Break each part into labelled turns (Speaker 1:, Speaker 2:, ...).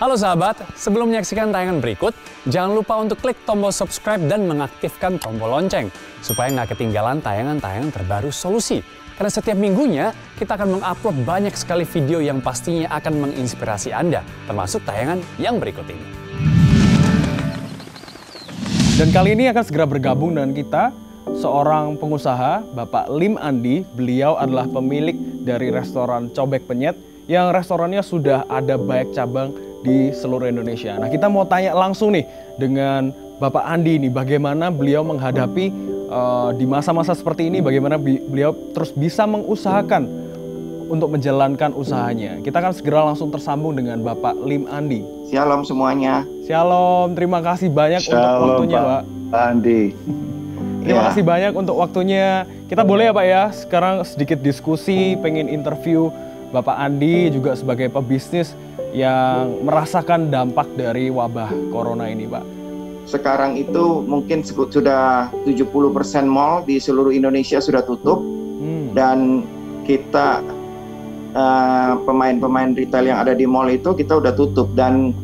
Speaker 1: Halo sahabat, sebelum menyaksikan tayangan berikut, jangan lupa untuk klik tombol subscribe dan mengaktifkan tombol lonceng, supaya nggak ketinggalan tayangan-tayangan terbaru solusi. Karena setiap minggunya, kita akan mengupload banyak sekali video yang pastinya akan menginspirasi Anda, termasuk tayangan yang berikut ini.
Speaker 2: Dan kali ini akan segera bergabung dengan kita seorang pengusaha, Bapak Lim Andi. Beliau adalah pemilik dari restoran Cobek Penyet yang restorannya sudah ada banyak cabang di seluruh Indonesia. Nah, kita mau tanya langsung nih dengan Bapak Andi ini bagaimana beliau menghadapi uh, di masa-masa seperti ini bagaimana beliau terus bisa mengusahakan untuk menjalankan usahanya. Kita akan segera langsung tersambung dengan Bapak Lim Andi.
Speaker 3: Shalom semuanya.
Speaker 2: Shalom, terima kasih banyak
Speaker 3: Shalom,
Speaker 2: untuk waktunya, Pak.
Speaker 3: Pak Andi.
Speaker 2: terima ya. kasih banyak untuk waktunya. Kita boleh ya, Pak ya, sekarang sedikit diskusi, pengen interview Bapak Andi juga sebagai pebisnis yang merasakan dampak dari wabah corona ini, Pak?
Speaker 3: Sekarang itu mungkin sudah 70% mall di seluruh Indonesia sudah tutup hmm. dan kita pemain eh, pemain-pemain retail yang ada di mall itu kita udah tutup dan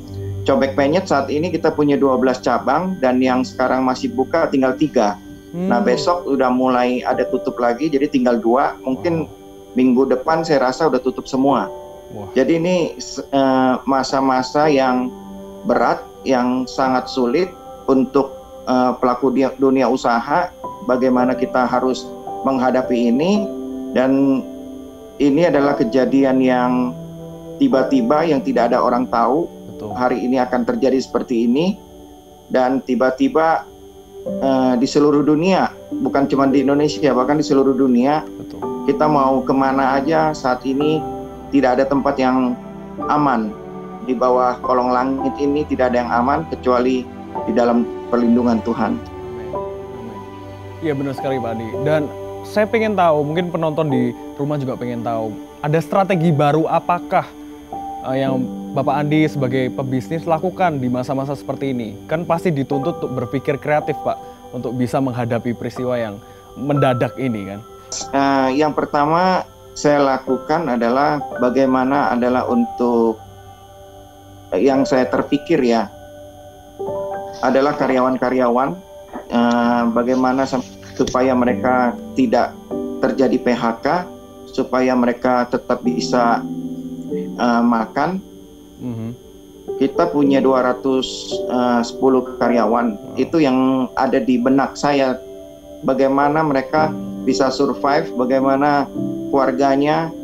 Speaker 3: Cobek Penyet saat ini kita punya 12 cabang dan yang sekarang masih buka tinggal tiga. Hmm. Nah besok udah mulai ada tutup lagi jadi tinggal dua. Mungkin wow. Minggu depan saya rasa udah tutup semua. Wah. Jadi ini eh, masa-masa uh, yang berat, yang sangat sulit untuk uh, pelaku dunia usaha. Bagaimana kita harus menghadapi ini dan ini adalah kejadian yang tiba-tiba yang tidak ada orang tahu Betul. hari ini akan terjadi seperti ini dan tiba-tiba uh, di seluruh dunia bukan cuma di Indonesia bahkan di seluruh dunia Betul. kita mau ke mana aja saat ini tidak ada tempat yang aman di bawah kolong langit ini tidak ada yang aman kecuali di dalam perlindungan Tuhan.
Speaker 2: Iya benar sekali Pak Adi. Dan saya pengen tahu, mungkin penonton di rumah juga pengen tahu, ada strategi baru apakah uh, yang Bapak Andi sebagai pebisnis lakukan di masa-masa seperti ini? Kan pasti dituntut untuk berpikir kreatif Pak, untuk bisa menghadapi peristiwa yang mendadak ini kan.
Speaker 3: Uh, yang pertama saya lakukan adalah bagaimana adalah untuk yang saya terpikir ya adalah karyawan-karyawan uh, bagaimana supaya mereka tidak terjadi PHK supaya mereka tetap bisa uh, makan mm-hmm. Kita punya 210 eh, karyawan wow. itu yang ada di benak saya bagaimana mereka bisa survive bagaimana keluarganya,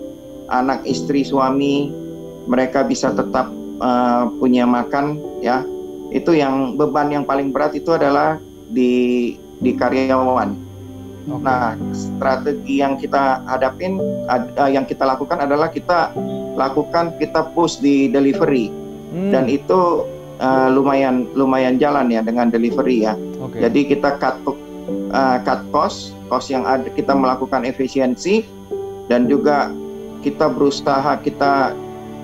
Speaker 3: anak istri suami mereka bisa tetap uh, punya makan ya. Itu yang beban yang paling berat itu adalah di di karyawan. Okay. Nah, strategi yang kita hadapin uh, yang kita lakukan adalah kita lakukan kita push di delivery. Hmm. Dan itu uh, lumayan lumayan jalan ya dengan delivery ya. Okay. Jadi kita cut uh, cut cost, cost yang ada kita melakukan efisiensi dan juga kita berusaha kita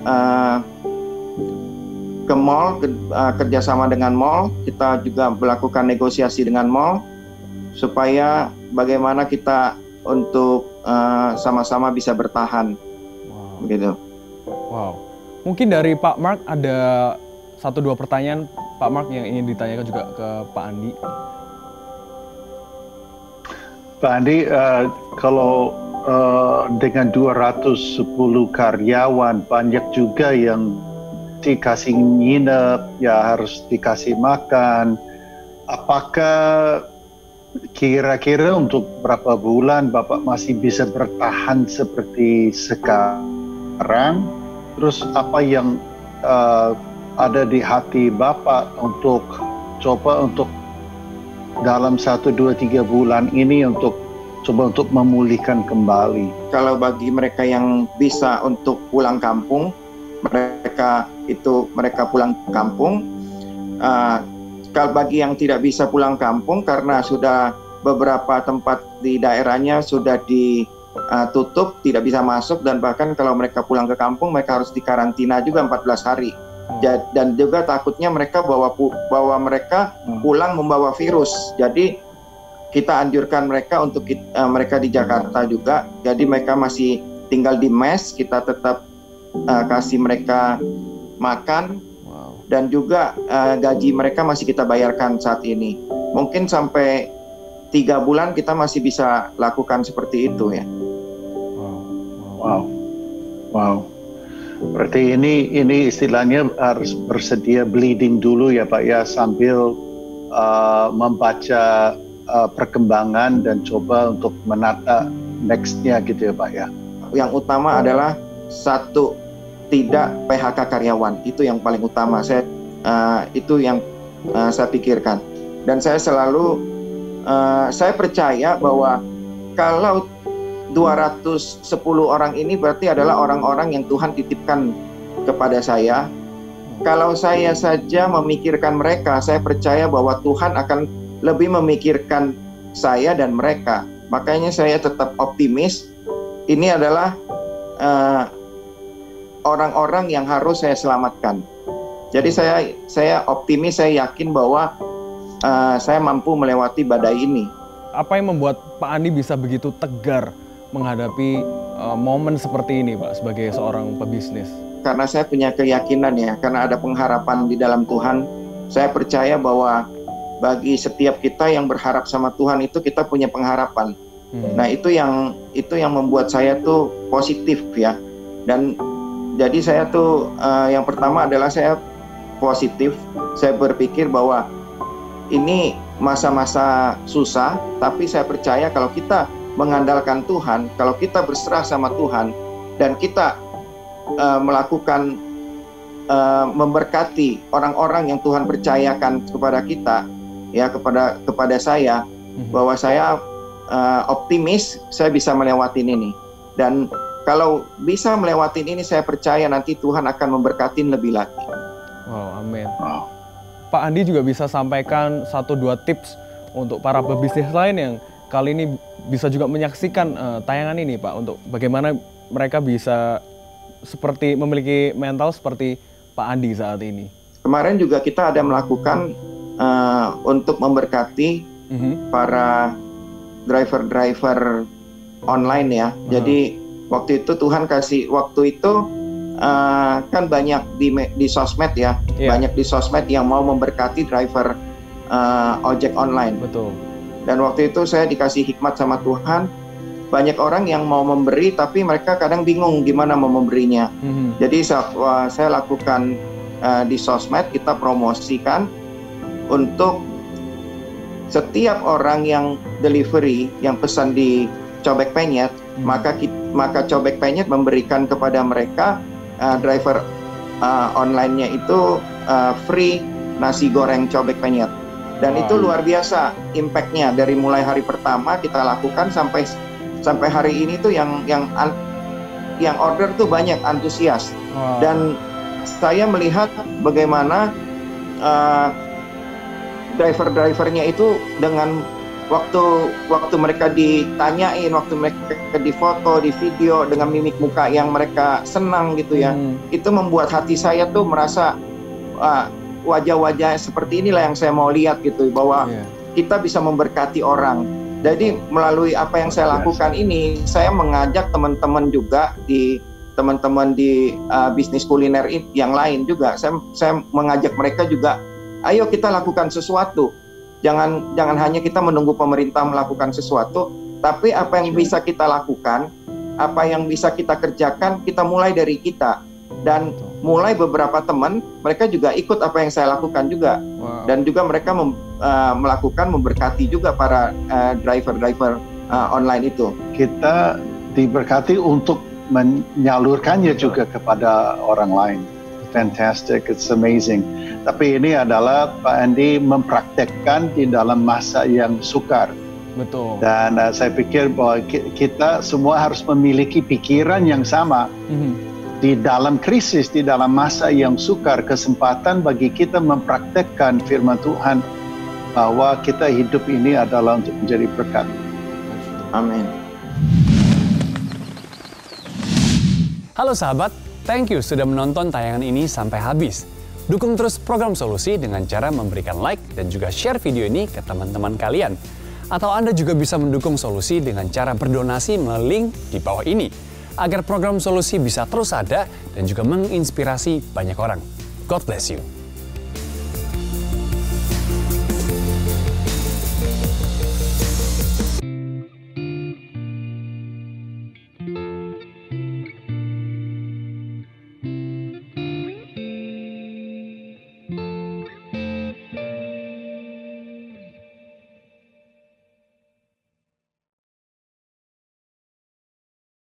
Speaker 3: uh, ke mall ke, uh, kerjasama dengan mall kita juga melakukan negosiasi dengan mall supaya bagaimana kita untuk uh, sama-sama bisa bertahan wow. gitu
Speaker 2: wow mungkin dari Pak Mark ada satu dua pertanyaan Pak Mark yang ingin ditanyakan juga ke Pak Andi.
Speaker 4: Pak Andi uh, kalau uh, dengan 210 karyawan banyak juga yang dikasih nginep ya harus dikasih makan. Apakah kira-kira untuk berapa bulan Bapak masih bisa bertahan seperti sekarang terus apa yang uh, ada di hati Bapak untuk coba untuk dalam satu dua tiga bulan ini untuk coba untuk memulihkan kembali.
Speaker 3: Kalau bagi mereka yang bisa untuk pulang kampung, mereka itu mereka pulang kampung. Uh, kalau bagi yang tidak bisa pulang kampung karena sudah beberapa tempat di daerahnya sudah ditutup, tidak bisa masuk dan bahkan kalau mereka pulang ke kampung mereka harus dikarantina juga 14 hari. Hmm. Dan juga takutnya mereka bawa bawa mereka hmm. pulang membawa virus. Jadi kita anjurkan mereka untuk kita, uh, eh, mereka di Jakarta juga. Jadi mereka masih tinggal di mes, kita tetap uh, kasih mereka makan. Wow. dan juga uh, gaji mereka masih kita bayarkan saat ini. Mungkin sampai tiga bulan kita masih bisa lakukan seperti itu ya.
Speaker 4: Wow, wow. Berarti ini ini istilahnya harus bersedia bleeding dulu ya Pak ya sambil uh, membaca uh, perkembangan dan coba untuk menata nextnya gitu ya Pak ya.
Speaker 3: Yang utama adalah satu tidak PHK karyawan itu yang paling utama saya uh, itu yang uh, saya pikirkan dan saya selalu uh, saya percaya bahwa kalau 210 orang ini berarti adalah orang-orang yang Tuhan titipkan kepada saya kalau saya saja memikirkan mereka saya percaya bahwa Tuhan akan lebih memikirkan saya dan mereka makanya saya tetap optimis ini adalah uh, orang-orang yang harus saya selamatkan. Jadi saya saya optimis, saya yakin bahwa uh, saya mampu melewati badai ini.
Speaker 2: Apa yang membuat Pak Andi bisa begitu tegar menghadapi uh, momen seperti ini, Pak, sebagai seorang pebisnis?
Speaker 3: Karena saya punya keyakinan ya, karena ada pengharapan di dalam Tuhan. Saya percaya bahwa bagi setiap kita yang berharap sama Tuhan itu kita punya pengharapan. Hmm. Nah itu yang itu yang membuat saya tuh positif ya. Dan jadi saya tuh uh, yang pertama adalah saya positif. Saya berpikir bahwa ini masa-masa susah, tapi saya percaya kalau kita mengandalkan Tuhan, kalau kita berserah sama Tuhan dan kita uh, melakukan uh, memberkati orang-orang yang Tuhan percayakan kepada kita, ya kepada kepada saya mhm. bahwa saya uh, optimis saya bisa melewati ini dan kalau bisa melewati ini, saya percaya nanti Tuhan akan memberkati lebih lagi.
Speaker 2: Wow, amin. Wow. Pak Andi juga bisa sampaikan satu dua tips untuk para pebisnis lain yang kali ini bisa juga menyaksikan uh, tayangan ini, Pak, untuk bagaimana mereka bisa seperti memiliki mental seperti Pak Andi saat ini.
Speaker 3: Kemarin juga kita ada melakukan uh, untuk memberkati. -huh. para driver-driver online ya. Uh -huh. Jadi waktu itu Tuhan kasih waktu itu uh, kan banyak di di sosmed ya yeah. banyak di sosmed yang mau memberkati driver uh, ojek online
Speaker 2: betul
Speaker 3: dan waktu itu saya dikasih hikmat sama Tuhan banyak orang yang mau memberi tapi mereka kadang bingung gimana mau memberinya mm-hmm. jadi saya, saya lakukan uh, di sosmed kita promosikan untuk setiap orang yang delivery yang pesan di cobek penyet hmm. maka maka cobek penyet memberikan kepada mereka uh, driver uh, online-nya itu uh, free nasi goreng cobek penyet dan wow. itu luar biasa impact-nya dari mulai hari pertama kita lakukan sampai sampai hari ini tuh yang yang yang order tuh banyak antusias wow. dan saya melihat bagaimana uh, driver-drivernya itu dengan waktu waktu mereka ditanyain, waktu mereka difoto, di video dengan mimik muka yang mereka senang gitu ya, hmm. itu membuat hati saya tuh merasa wajah wajah-wajah seperti inilah yang saya mau lihat gitu bahwa yeah. kita bisa memberkati orang. Jadi melalui apa yang saya lakukan ini, saya mengajak teman-teman juga di teman-teman di uh, bisnis kuliner yang lain juga. Saya saya mengajak mereka juga, ayo kita lakukan sesuatu Jangan jangan hanya kita menunggu pemerintah melakukan sesuatu, tapi apa yang bisa kita lakukan, apa yang bisa kita kerjakan, kita mulai dari kita. Dan mulai beberapa teman, mereka juga ikut apa yang saya lakukan juga. Wow. Dan juga mereka mem, uh, melakukan memberkati juga para uh, driver-driver uh, online itu.
Speaker 4: Kita diberkati untuk menyalurkannya juga kepada orang lain. Fantastic, it's amazing. Tapi ini adalah Pak Andi mempraktekkan di dalam masa yang sukar.
Speaker 2: Betul.
Speaker 4: Dan uh, saya pikir bahwa kita semua harus memiliki pikiran yang sama. Mm-hmm. Di dalam krisis, di dalam masa yang sukar, kesempatan bagi kita mempraktekkan firman Tuhan bahwa kita hidup ini adalah untuk menjadi berkat.
Speaker 3: Amin.
Speaker 1: Halo sahabat, thank you sudah menonton tayangan ini sampai habis. Dukung terus program Solusi dengan cara memberikan like dan juga share video ini ke teman-teman kalian. Atau Anda juga bisa mendukung Solusi dengan cara berdonasi melalui link di bawah ini. Agar program Solusi bisa terus ada dan juga menginspirasi banyak orang. God bless you.